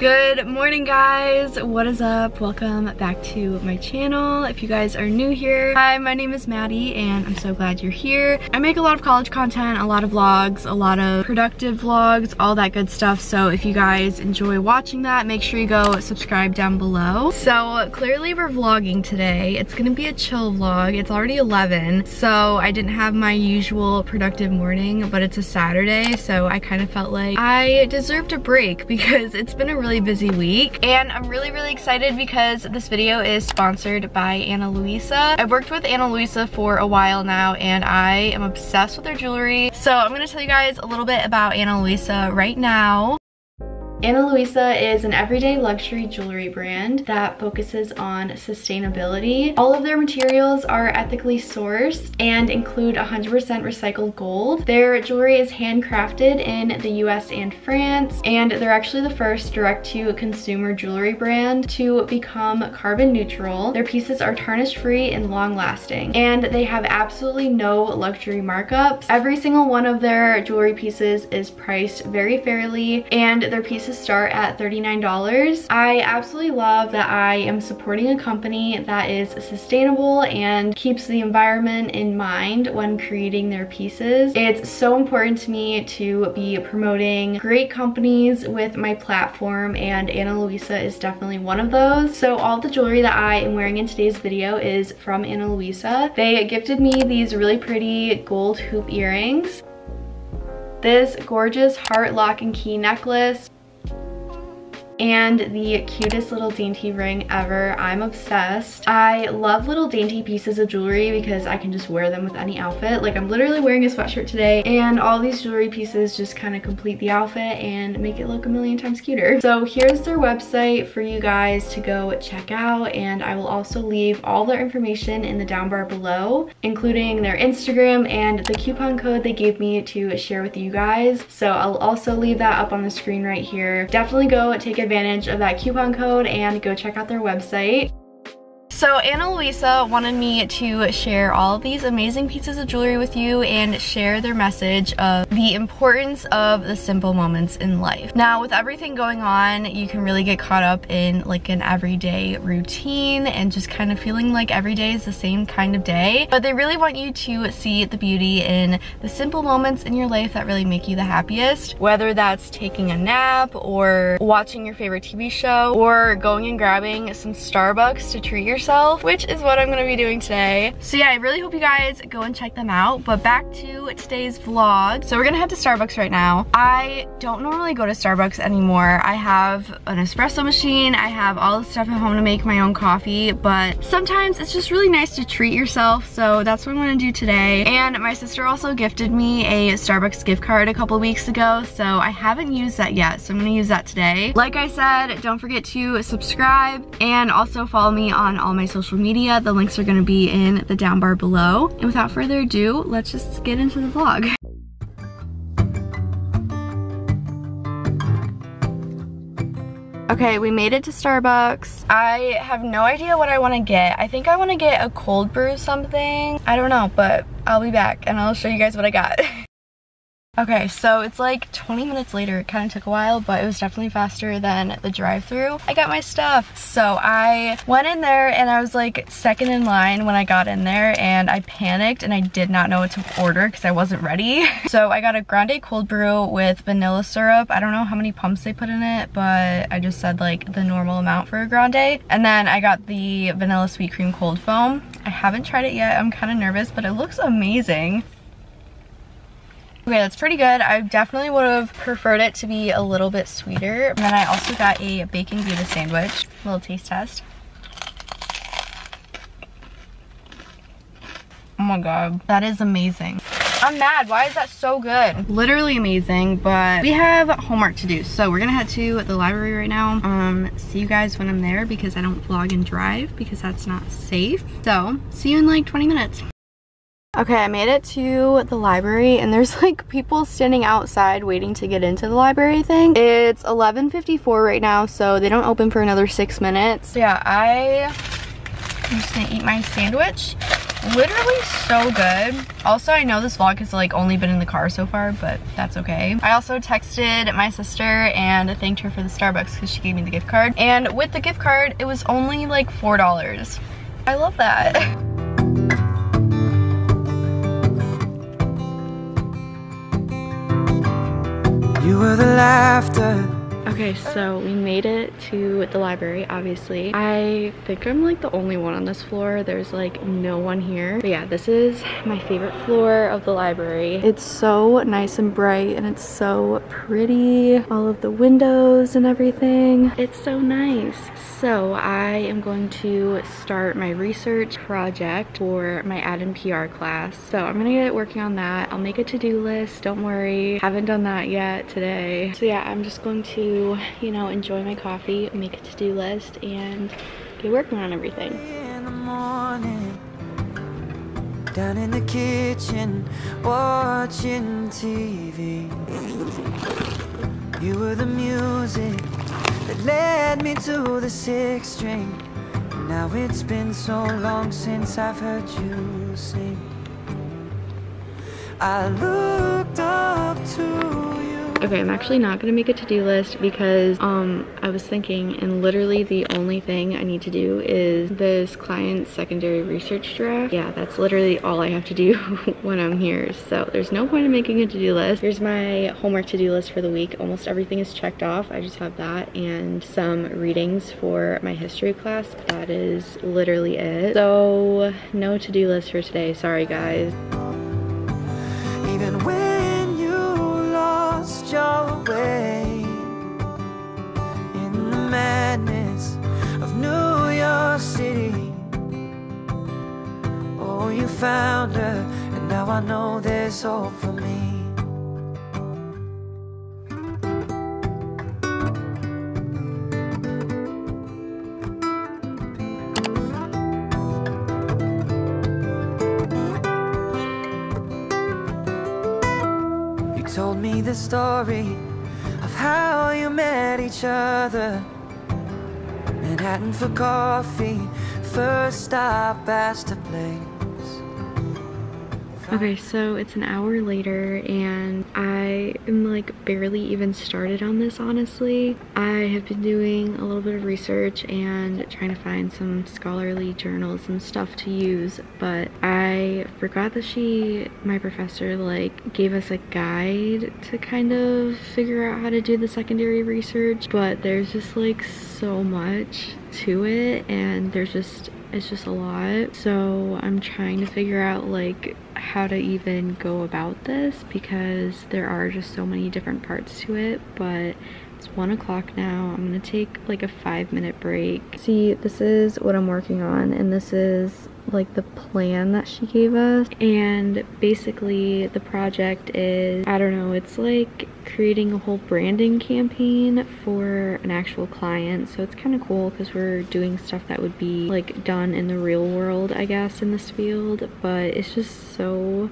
Good morning guys, what is up? Welcome back to my channel. If you guys are new here, hi, my name is Maddie and I'm so glad you're here. I make a lot of college content, a lot of vlogs, a lot of productive vlogs, all that good stuff. So if you guys enjoy watching that, make sure you go subscribe down below. So clearly we're vlogging today. It's gonna be a chill vlog. It's already 11, so I didn't have my usual productive morning, but it's a Saturday, so I kind of felt like I deserved a break because it's been a really really busy week and I'm really really excited because this video is sponsored by Ana Luisa. I've worked with Ana Luisa for a while now and I am obsessed with their jewelry. So I'm gonna tell you guys a little bit about Ana Luisa right now. Ana Luisa is an everyday luxury jewelry brand that focuses on sustainability. All of their materials are ethically sourced and include 100% recycled gold. Their jewelry is handcrafted in the US and France, and they're actually the first direct-to-consumer jewelry brand to become carbon neutral. Their pieces are tarnish-free and long-lasting, and they have absolutely no luxury markups. Every single one of their jewelry pieces is priced very fairly, and their pieces to start at $39. I absolutely love that I am supporting a company that is sustainable and keeps the environment in mind when creating their pieces. It's so important to me to be promoting great companies with my platform and Ana Luisa is definitely one of those. So all the jewelry that I am wearing in today's video is from Ana Luisa. They gifted me these really pretty gold hoop earrings this gorgeous heart lock and key necklace and the cutest little dainty ring ever. I'm obsessed. I love little dainty pieces of jewelry because I can just wear them with any outfit. Like I'm literally wearing a sweatshirt today and all these jewelry pieces just kind of complete the outfit and make it look a million times cuter. So here's their website for you guys to go check out and I will also leave all their information in the down bar below, including their Instagram and the coupon code they gave me to share with you guys. So I'll also leave that up on the screen right here. Definitely go take advantage of that coupon code and go check out their website. So Ana Luisa wanted me to share all of these amazing pieces of jewelry with you and share their message of the importance of the simple moments in life. Now with everything going on, you can really get caught up in like an everyday routine and just kind of feeling like every day is the same kind of day. But they really want you to see the beauty in the simple moments in your life that really make you the happiest. Whether that's taking a nap or watching your favorite TV show or going and grabbing some Starbucks to treat yourself myself, which is what I'm gonna be doing today. So yeah, I really hope you guys go and check them out. But back to today's vlog. So we're gonna head to Starbucks right now. I don't normally go to Starbucks anymore. I have an espresso machine. I have all the stuff at home to make my own coffee, but sometimes it's just really nice to treat yourself. So that's what I'm gonna do today. And my sister also gifted me a Starbucks gift card a couple weeks ago. So I haven't used that yet. So I'm gonna use that today. Like I said, don't forget to subscribe and also follow me on all my social media. The links are gonna be in the down bar below. And without further ado, let's just get into the vlog. Okay, we made it to Starbucks. I have no idea what I want to get. I think I want to get a cold brew something. I don't know, but I'll be back and I'll show you guys what I got. Okay, so it's like 20 minutes later. It kind of took a while, but it was definitely faster than the drive-through. I got my stuff. So I went in there and I was like second in line when I got in there and I panicked and I did not know what to order because I wasn't ready. So I got a grande cold brew with vanilla syrup. I don't know how many pumps they put in it, but I just said like the normal amount for a grande. And then I got the vanilla sweet cream cold foam. I haven't tried it yet. I'm kind of nervous, but it looks amazing. Okay, that's pretty good. I definitely would have preferred it to be a little bit sweeter. And then I also got a bacon gouda sandwich, A little taste test. Oh my god, that is amazing. I'm mad, why is that so good? Literally amazing, but we have homework to do. So we're gonna head to the library right now. Um, see you guys when I'm there because I don't vlog and drive because that's not safe. So, see you in like 20 minutes. Okay, I made it to the library and there's like people standing outside waiting to get into the library thing. It's 11.54 right now, so they don't open for another six minutes. Yeah, I, I'm just gonna eat my sandwich literally so good. Also, I know this vlog has like only been in the car so far, but that's okay. I also texted my sister and thanked her for the Starbucks because she gave me the gift card. And with the gift card, it was only like $4. I love that. the laughter Okay, so we made it to the library, obviously. I think I'm like the only one on this floor. There's like no one here. But yeah, this is my favorite floor of the library. It's so nice and bright and it's so pretty. All of the windows and everything. It's so nice. So I am going to start my research project for my ad and PR class. So I'm gonna get working on that. I'll make a to-do list, don't worry. Haven't done that yet today. So yeah, I'm just going to you know, enjoy my coffee, make a to-do list, and get working on everything. In the morning, down in the kitchen, watching TV. You were the music that led me to the sixth string. Now it's been so long since I've heard you sing. I looked up. Okay, I'm actually not gonna make a to-do list because um, I was thinking and literally the only thing I need to do is this client secondary research draft. Yeah, that's literally all I have to do when I'm here. So there's no point in making a to-do list. Here's my homework to-do list for the week. Almost everything is checked off. I just have that and some readings for my history class. That is literally it. So no to-do list for today. Sorry guys. Your way in the madness of New York City. Oh, you found her, and now I know there's hope for me. Story of how you met each other. Manhattan for coffee, first stop Astor Place. Okay, so it's an hour later and I am like barely even started on this honestly. I have been doing a little bit of research and trying to find some scholarly journals and stuff to use, but I forgot that she, my professor, like gave us a guide to kind of figure out how to do the secondary research, but there's just like so much to it and there's just it's just a lot. So i'm trying to figure out like how to even go about this because there are just so many different parts to it but it's one o'clock now. I'm gonna take like a five minute break. See this is what i'm working on and this is like the plan that she gave us. And basically the project is I don't know it's like creating a whole branding campaign for an actual client. So it's kind of cool because we're doing stuff that would be like done in the real world I guess in this field. But it's just so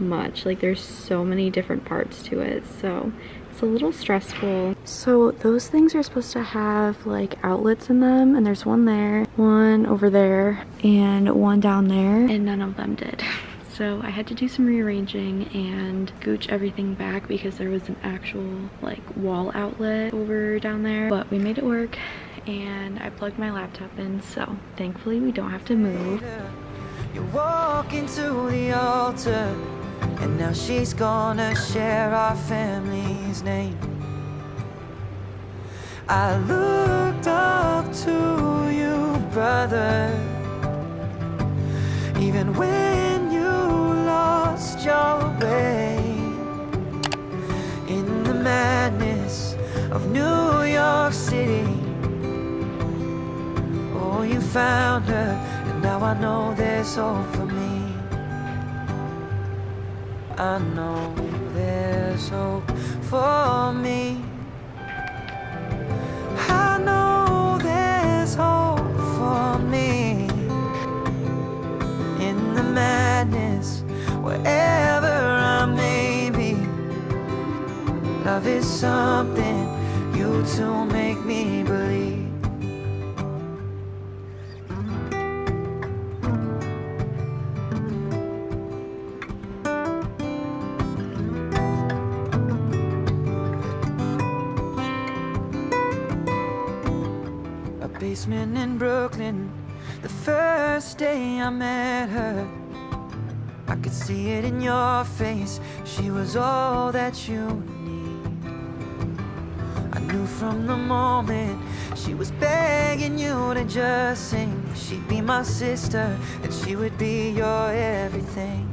much. Like there's so many different parts to it. So it's a little stressful. So those things are supposed to have like outlets in them and there's one there, one over there, and one down there and none of them did. So I had to do some rearranging and gooch everything back because there was an actual like wall outlet over down there. But we made it work and I plugged my laptop in so thankfully we don't have to move. You walk into the altar and now she's gonna share our family's name. I looked up to you, brother. Even when you lost your way. In the madness of New York City. Oh, you found her, and now I know there's hope for me I know there's hope for me. I know there's hope for me. In the madness, wherever I may be, love is something you two make me believe. Basement in Brooklyn. The first day I met her I could see it in your face. She was all that you need. I knew from the moment She was begging you to just sing. She'd be my sister And she would be your everything.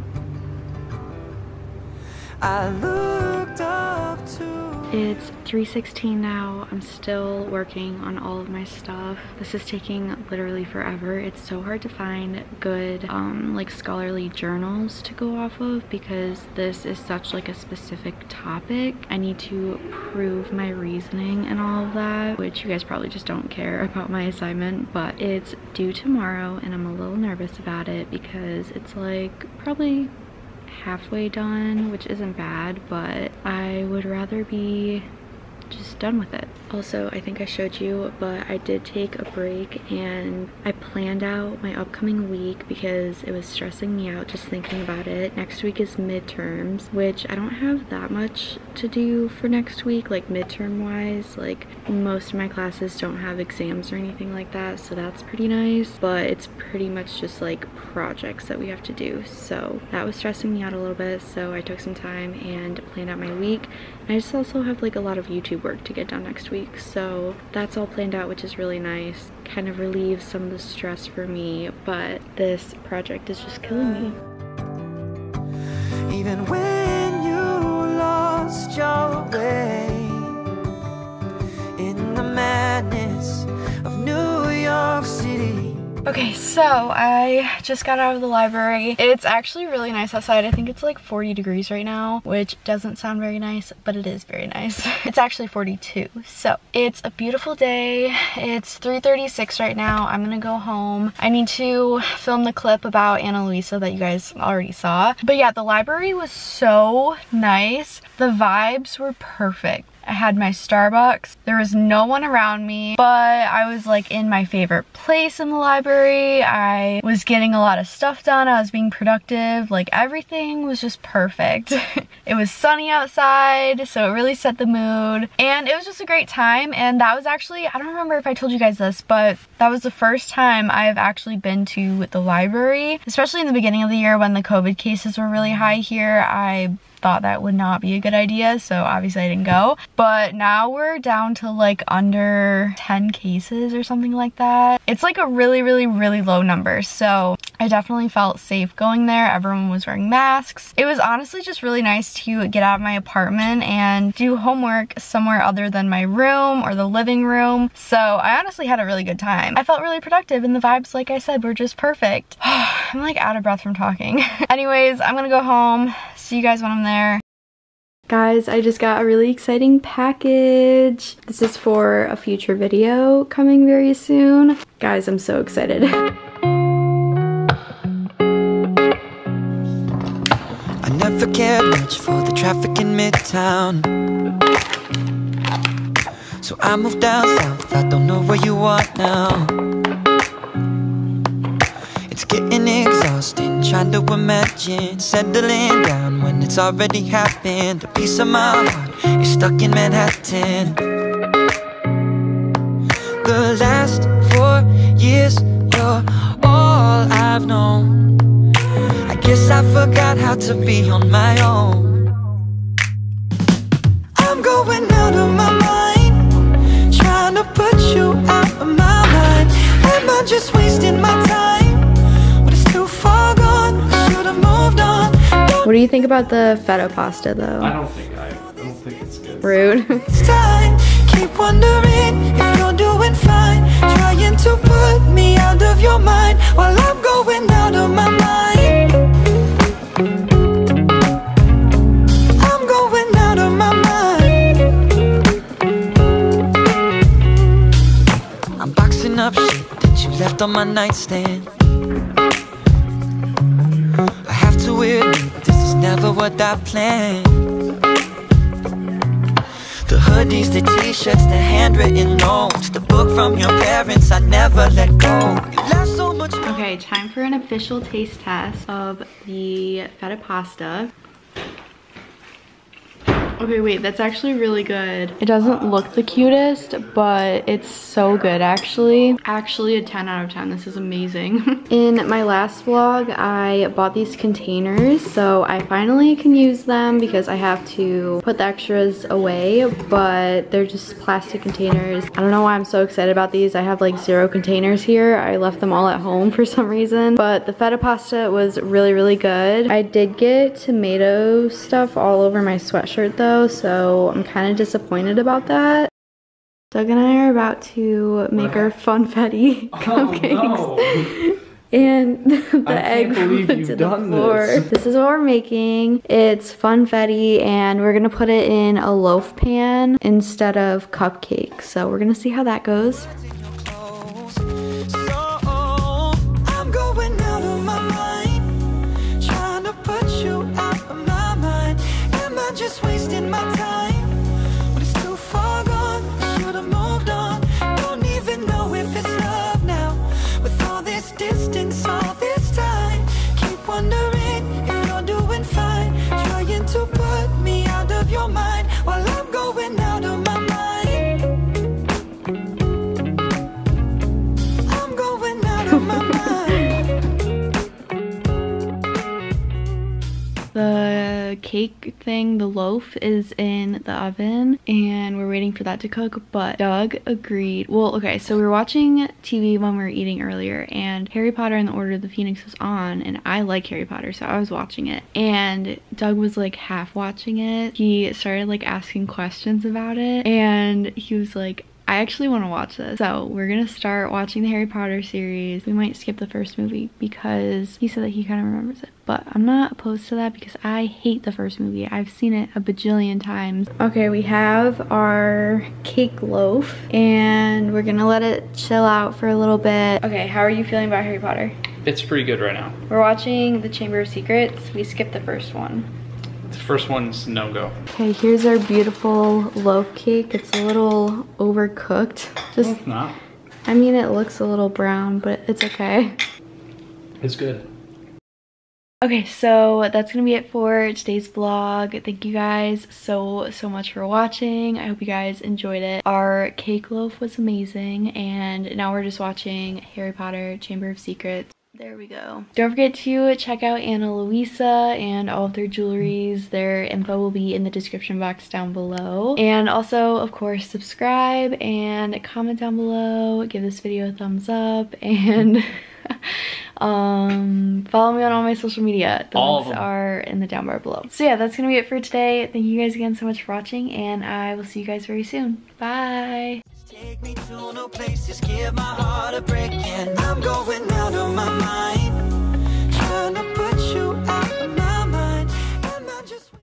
I looked up to it's 3.16 now. I'm still working on all of my stuff. This is taking literally forever. It's so hard to find good um, like scholarly journals to go off of because this is such like a specific topic. I need to prove my reasoning and all of that, which you guys probably just don't care about my assignment, but it's due tomorrow and I'm a little nervous about it because it's like probably halfway done, which isn't bad, but I would rather be just done with it. Also, I think I showed you, but I did take a break and I planned out my upcoming week because it was stressing me out just thinking about it. Next week is midterms, which I don't have that much to do for next week, like midterm wise. Like most of my classes don't have exams or anything like that, so that's pretty nice. But it's pretty much just like projects that we have to do. So that was stressing me out a little bit, so I took some time and planned out my week. And I just also have like a lot of YouTube work to get done next week. So that's all planned out, which is really nice. Kind of relieves some of the stress for me, but this project is just killing me. Even when your way in the madness of New Okay, so I just got out of the library. It's actually really nice outside. I think it's like 40 degrees right now, which doesn't sound very nice, but it is very nice. it's actually 42. So it's a beautiful day. It's 3.36 right now. I'm gonna go home. I need to film the clip about Ana Luisa that you guys already saw. But yeah, the library was so nice. The vibes were perfect. I had my Starbucks. There was no one around me, but I was like in my favorite place in the library. I was getting a lot of stuff done. I was being productive. Like everything was just perfect. it was sunny outside, so it really set the mood. And it was just a great time. And that was actually, I don't remember if I told you guys this, but that was the first time I've actually been to the library, especially in the beginning of the year when the COVID cases were really high here. I thought that would not be a good idea, so obviously I didn't go. But now we're down to like under 10 cases or something like that. It's like a really, really, really low number, so I definitely felt safe going there. Everyone was wearing masks. It was honestly just really nice to get out of my apartment and do homework somewhere other than my room or the living room. So I honestly had a really good time. I felt really productive and the vibes, like I said, were just perfect. I'm like out of breath from talking. Anyways, I'm gonna go home. See you guys when I'm there. Guys, I just got a really exciting package. This is for a future video coming very soon. Guys, I'm so excited. never cared much for the traffic in Midtown So I moved down south, I don't know where you are now It's getting exhausting, trying to imagine Settling down when it's already happened. A piece of my heart is stuck in Manhattan. The last four years, you're all I've known. I Guess I forgot how to be on my own. I'm going out of my mind Trying to put you out of my mind. Am I just wasting my time? What do you think about the feta pasta though? I don't think I, I don't think it's good. Rude. It's time, keep wondering if you're doing fine. Trying to put me out of your mind While I'm going out of my mind. Up shit that you left on my nightstand what I planned The hoodies, the t-shirts, the handwritten notes The book from your parents, I never let go. So Okay, time for an official taste test of the feta pasta Okay, wait, that's actually really good. It doesn't look the cutest, but it's so good actually. Actually a 10 out of 10, this is amazing. In my last vlog, I bought these containers, so I finally can use them because I have to put the extras away, but they're just plastic containers. I don't know why I'm so excited about these. I have like zero containers here. I left them all at home for some reason, but the feta pasta was really, really good. I did get tomato stuff all over my sweatshirt though, so I'm kind of disappointed about that. Doug and I are about to make our funfetti oh, cupcakes. Oh, no. And the I egg can't believe flew you've to the floor. this. This is what we're making. It's funfetti and we're gonna put it in a loaf pan instead of cupcakes. So we're gonna see how that goes. Cake thing, the loaf, is in the oven and we're waiting for that to cook. But Doug agreed. Well, okay, so we were watching TV when we were eating earlier and Harry Potter and the Order of the Phoenix was on and I like Harry Potter, so I was watching it. And Doug was like half watching it. He started like asking questions about it and he was like, I actually want to watch this. So we're gonna start watching the Harry Potter series. We might skip the first movie because he said that he kind of remembers it. But I'm not opposed to that because I hate the first movie. I've seen it a bajillion times. Okay, we have our cake loaf and we're gonna let it chill out for a little bit. Okay, how are you feeling about Harry Potter? It's pretty good right now. We're watching The Chamber of Secrets. We skipped the first one. First one's no go. Okay, here's our beautiful loaf cake. It's a little overcooked. Just It's not. I mean, it looks a little brown, but it's okay. It's good. Okay, so that's gonna be it for today's vlog. Thank you guys so, so much for watching. I hope you guys enjoyed it. Our cake loaf was amazing, and now we're just watching Harry Potter Chamber of Secrets. There we go. Don't forget to check out Ana Luisa and all of their jewelries. Their info will be in the description box down below. And also, of course, subscribe and comment down below. Give this video a thumbs up and um, follow me on all my social media. The All links are in the down bar below. So yeah, that's gonna be it for today. Thank you guys again so much for watching and I will see you guys very soon. Bye! Take me to new places, give my heart a break, and I'm going out of my mind. Trying to put you out of my